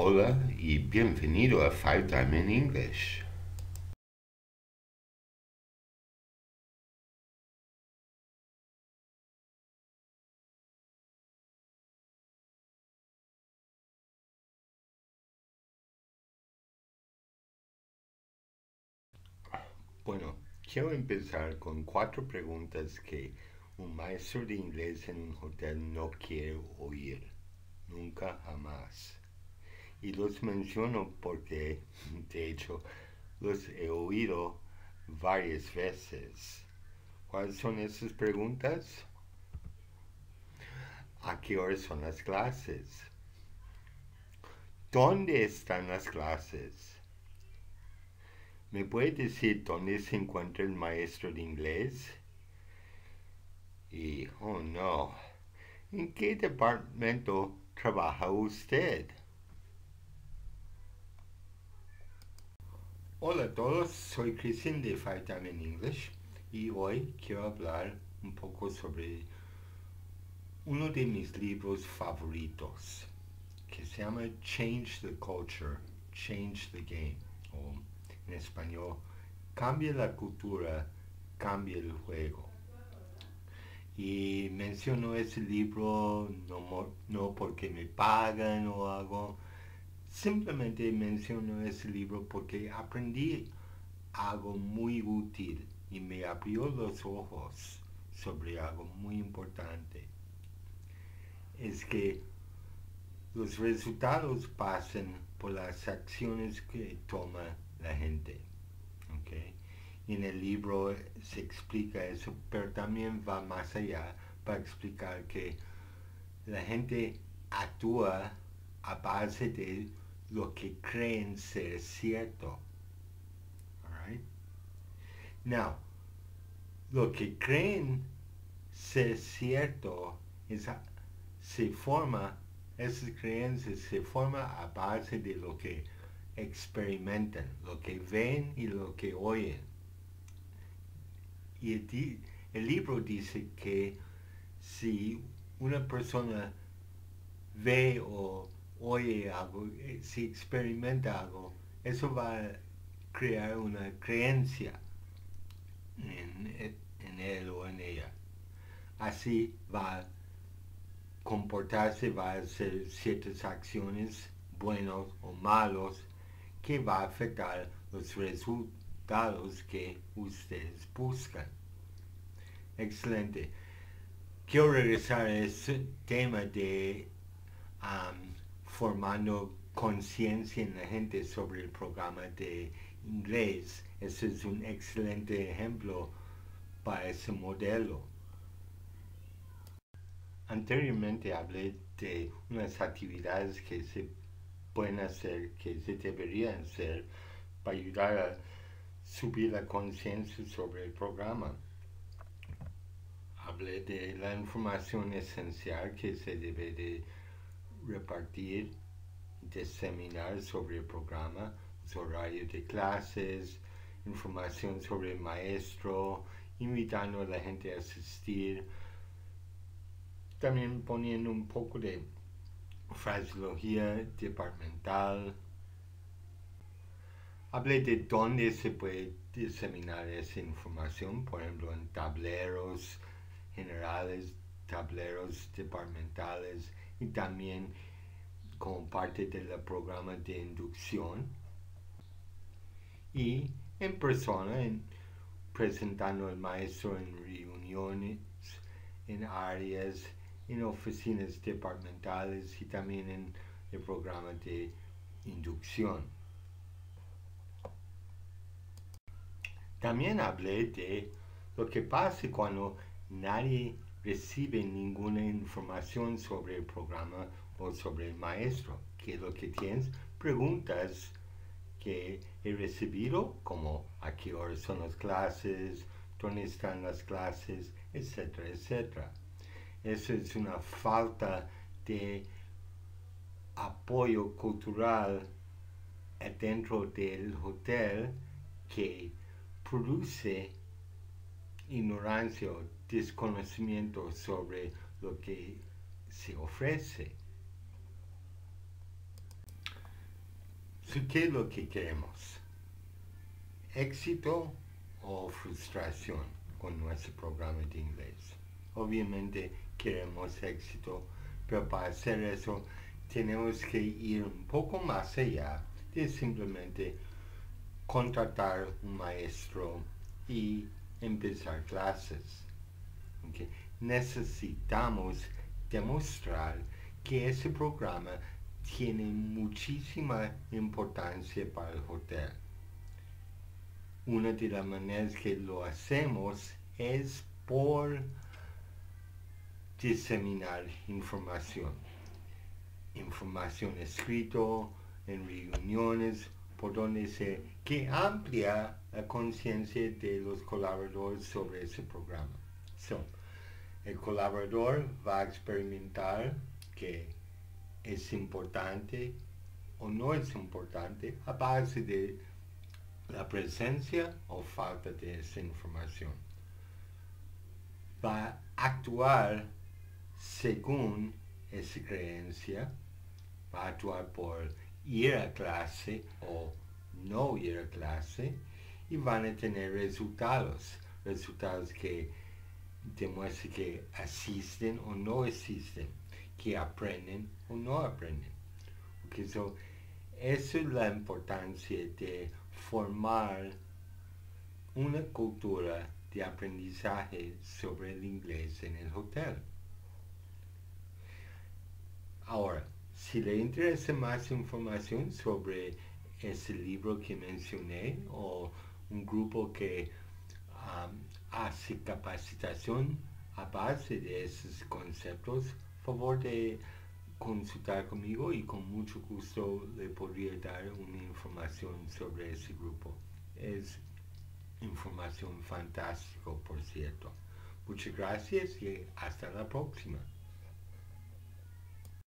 Hola y bienvenido a Five Diamond English. Bueno, quiero empezar con cuatro preguntas que un maestro de inglés en un hotel no quiere oír. Nunca jamás. Y los menciono porque, de hecho, los he oído varias veces. ¿Cuáles son esas preguntas? ¿A qué hora son las clases? ¿Dónde están las clases? ¿Me puede decir dónde se encuentra el maestro de inglés? Y, oh no, ¿en qué departamento trabaja usted? Hola a todos, soy Christian de Five Time in English y hoy quiero hablar un poco sobre uno de mis libros favoritos que se llama Change the Culture, Change the Game o en español Cambia la cultura, cambia el juego. Y menciono ese libro no, no porque me pagan o algo, simplemente menciono ese libro porque aprendí algo muy útil y me abrió los ojos sobre algo muy importante. Es que los resultados pasan por las acciones que toma la gente. ¿okay? Y en el libro se explica eso, pero también va más allá para explicar que la gente actúa a base de lo que creen ser cierto. All Now, lo que creen ser cierto es, se forma, esas creencias se forma a base de lo que experimentan, lo que ven y lo que oyen. Y el, libro dice que si una persona ve o oye algo, eh, si experimenta algo, eso va a crear una creencia en, en él o en ella. Así va a comportarse, va a hacer ciertas acciones, buenos o malos, que va a afectar los resultados que ustedes buscan. Excelente. Quiero regresar a ese tema de formando conciencia en la gente sobre el programa de inglés. Ese es un excelente ejemplo para ese modelo. Anteriormente hablé de unas actividades que se pueden hacer, que se deberían hacer para ayudar a subir la conciencia sobre el programa. Hablé de la información esencial que se debe de repartir, diseminar sobre el programa, los horarios de clases, información sobre el maestro, invitando a la gente a asistir, también poniendo un poco de fraseología departamental. Hablé de dónde se puede diseminar esa información, por ejemplo, en tableros generales, tableros departamentales y también como parte del programa de inducción. Y en persona, en, presentando al maestro en reuniones, en áreas en oficinas departamentales y también en el programa de inducción. También hablé de lo que pasa cuando nadie recibe ninguna información sobre el programa o sobre el maestro, que lo que tienes preguntas que he recibido, como a qué hora son las clases, dónde están las clases, etcétera, etcétera. Eso es una falta de apoyo cultural dentro del hotel que produce ignorancia o desconocimiento sobre lo que se ofrece. ¿Qué es lo que queremos? ¿Éxito o frustración con nuestro programa de inglés? Obviamente queremos éxito, pero para hacer eso tenemos que ir un poco más allá de simplemente contratar un maestro y empezar clases. Necesitamos demostrar que ese programa tiene muchísima importancia para el hotel. Una de las maneras que lo hacemos es por diseminar información. Información escrito en reuniones por donde se que amplia la conciencia de los colaboradores sobre ese programa. el colaborador va a experimentar que es importante o no es importante a base de la presencia o falta de esa información. Va a actuar según esa creencia, va a actuar por ir a clase o no ir a clase y van a tener resultados, resultados que demuestran que asisten o no asisten, que aprenden o no aprenden. Okay, so, es la importancia de formar una cultura de aprendizaje sobre el inglés en el hotel. Ahora, si le interesa más información sobre ese libro que mencioné o un grupo que hace capacitación a base de esos conceptos, favor de consultar conmigo y con mucho gusto le podría dar una información sobre ese grupo. Es información fantástica, por cierto. Muchas gracias y hasta la próxima.